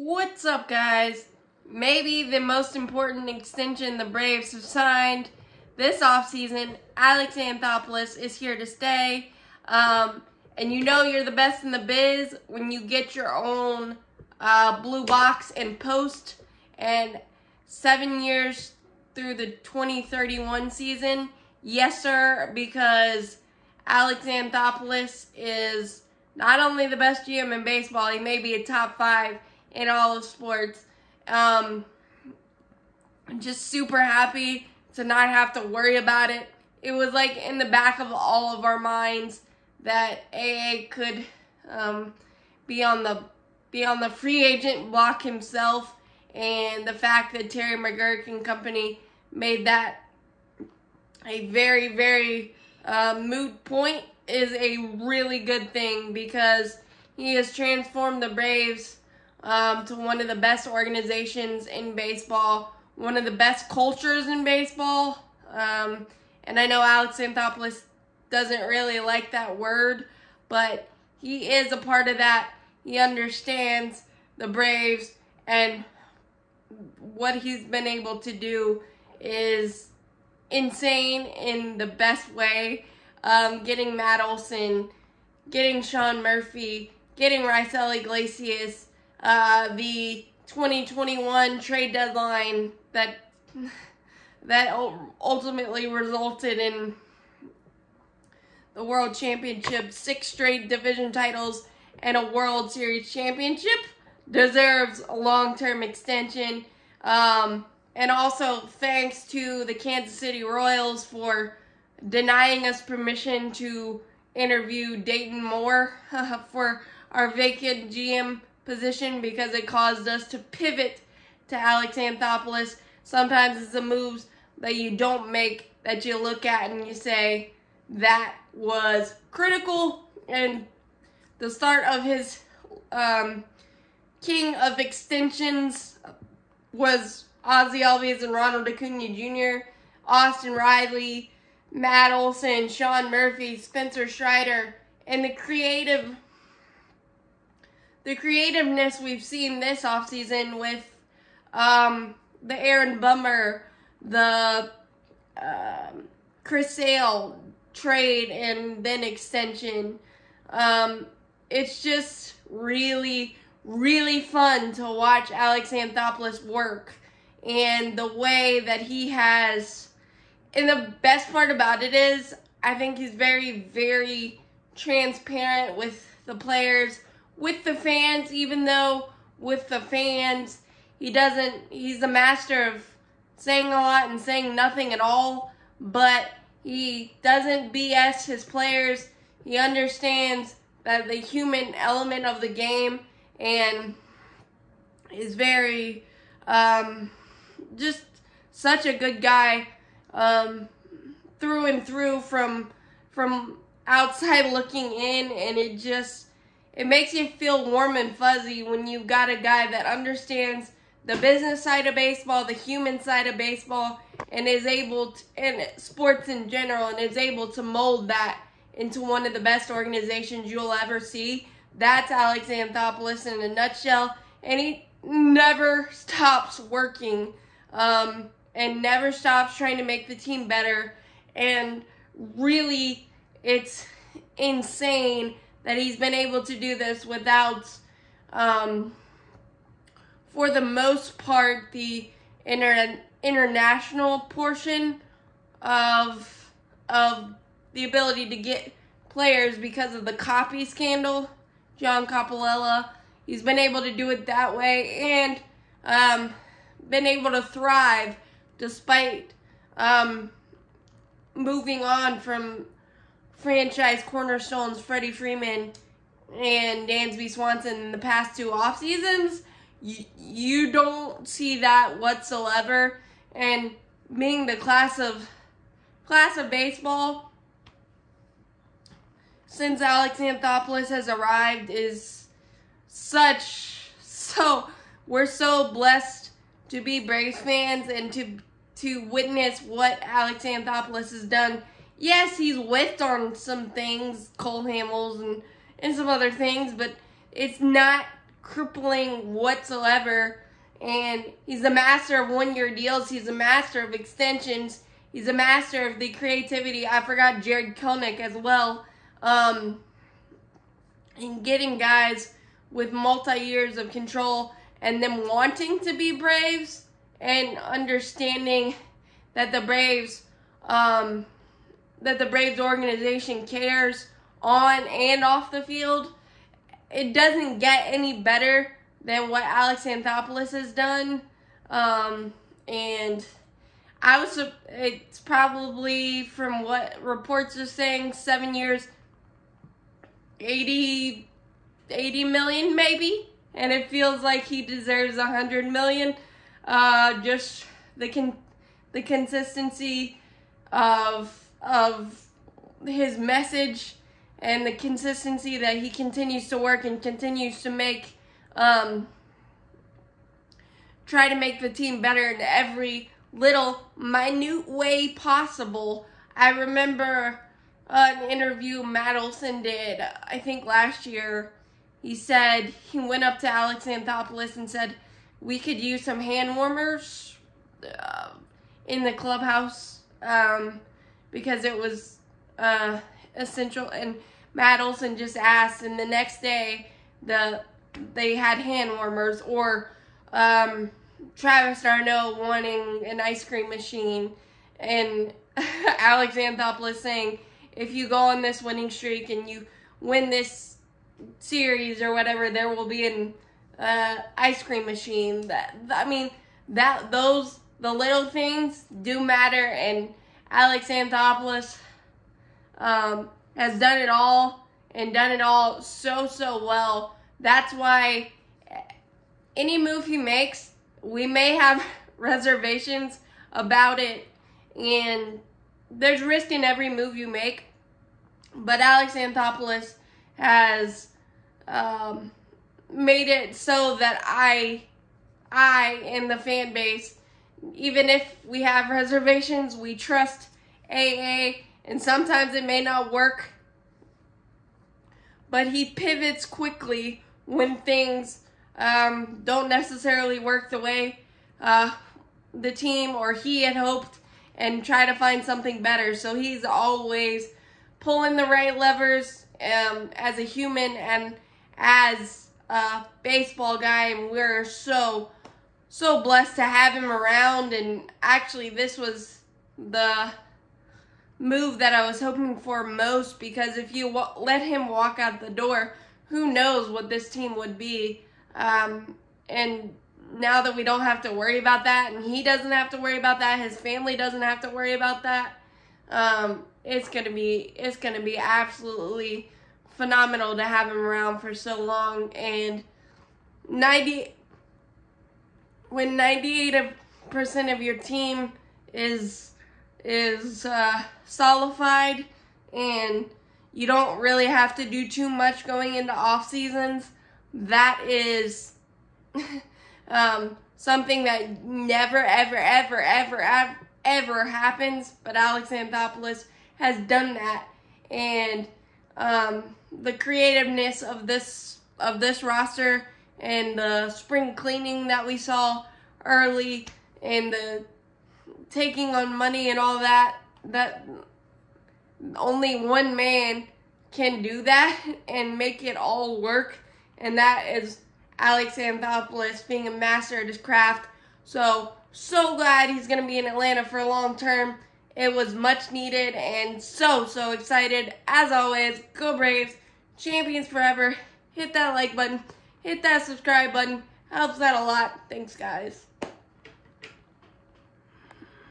What's up, guys? Maybe the most important extension the Braves have signed this offseason. Alex Anthopoulos is here to stay. Um, and you know you're the best in the biz when you get your own uh, blue box and post. And seven years through the 2031 season, yes, sir, because Alex Anthopoulos is not only the best GM in baseball, he may be a top five in all of sports. Um, I'm just super happy to not have to worry about it. It was like in the back of all of our minds that AA could um, be on the be on the free agent block himself, and the fact that Terry McGuirk and company made that a very very uh, moot point is a really good thing because he has transformed the Braves um, to one of the best organizations in baseball, one of the best cultures in baseball. Um, and I know Alex Anthopoulos doesn't really like that word, but he is a part of that. He understands the Braves, and what he's been able to do is insane in the best way. Um, getting Matt Olson, getting Sean Murphy, getting Raisel Iglesias, uh, the 2021 trade deadline that that ultimately resulted in the World Championship, six straight division titles, and a World Series championship deserves a long-term extension. Um, and also thanks to the Kansas City Royals for denying us permission to interview Dayton Moore for our vacant GM position because it caused us to pivot to Alex Anthopoulos. Sometimes it's the moves that you don't make that you look at and you say, that was critical. And the start of his um, king of extensions was Ozzy Albies and Ronald Acuna Jr., Austin Riley, Matt Olson, Sean Murphy, Spencer Strider, and the creative the creativeness we've seen this offseason with um, the Aaron Bummer, the uh, Chris Sale trade, and then extension. Um, it's just really, really fun to watch Alex Anthopoulos work and the way that he has. And the best part about it is, I think he's very, very transparent with the players with the fans, even though with the fans, he doesn't, he's the master of saying a lot and saying nothing at all, but he doesn't BS his players. He understands that the human element of the game and is very, um, just such a good guy, um, through and through from, from outside looking in and it just, it makes you feel warm and fuzzy when you've got a guy that understands the business side of baseball, the human side of baseball, and is able to, and sports in general, and is able to mold that into one of the best organizations you'll ever see. That's Alex Anthopoulos in a nutshell, and he never stops working, um, and never stops trying to make the team better, and really, it's insane that he's been able to do this without, um, for the most part, the inter- international portion of of the ability to get players because of the copy scandal. John Coppolella, he's been able to do it that way and um, been able to thrive despite um, moving on from franchise cornerstones Freddie Freeman and Dansby Swanson in the past two off seasons, you, you don't see that whatsoever. And being the class of class of baseball since Alex Anthopoulos has arrived is such so we're so blessed to be Braves fans and to to witness what Alex Anthopoulos has done yes, he's whiffed on some things, Cole Hamels and, and some other things, but it's not crippling whatsoever. And he's a master of one year deals. He's a master of extensions. He's a master of the creativity. I forgot Jarred Kelenic as well. Um, and getting guys with multi years of control and them wanting to be Braves and understanding that the Braves um, that the Braves organization cares on and off the field. It doesn't get any better than what Alex Anthopoulos has done. Um, and I was, it's probably from what reports are saying, seven years, 80, 80 million maybe. And it feels like he deserves a hundred million. Uh, just the con- the consistency of of his message and the consistency that he continues to work and continues to make um, try to make the team better in every little minute way possible. I remember an interview Matt Olson did, I think last year. He said he went up to Alex Anthopoulos and said, We could use some hand warmers uh, in the clubhouse um, because it was uh, essential. And Matt Olson just asked, and the next day the they had hand warmers or um, Travis d'Arnaud wanting an ice cream machine, and Alex Anthopoulos saying, if you go on this winning streak and you win this series or whatever, there will be an uh, ice cream machine. That I mean, that those the little things do matter, and Alex Anthopoulos um, has done it all and done it all so so well. That's why any move he makes we may have reservations about it, and there's risk in every move you make. But Alex Anthopoulos has um, made it so that I, I and the fan base, even if we have reservations, we trust AA, and sometimes it may not work. But he pivots quickly when things um, don't necessarily work the way uh, the team or he had hoped and try to find something better. So he's always pulling the right levers um, as a human and as a baseball guy. And we're so, so blessed to have him around. And actually, this was the move that I was hoping for most because if you let him walk out the door, who knows what this team would be. Um, and now that we don't have to worry about that, and he doesn't have to worry about that, his family doesn't have to worry about that. Um, it's gonna be it's gonna be absolutely phenomenal to have him around for so long. And ninety when ninety eight percent of your team is is uh, solidified and you don't really have to do too much going into off seasons that is um, something that never, ever, ever, ever, ever, ever happens. But Alex Anthopoulos has done that, and um, the creativeness of this of this roster and the spring cleaning that we saw early, and the taking on money and all that that only one man can do that and make it all work and that is Alex Anthopoulos being a master at his craft. So, so glad he's going to be in Atlanta for a long term. It was much needed and so, so excited. As always, go Braves, champions forever. Hit that like button, hit that subscribe button. Helps out a lot. Thanks, guys.